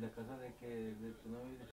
la casa de que de tu novio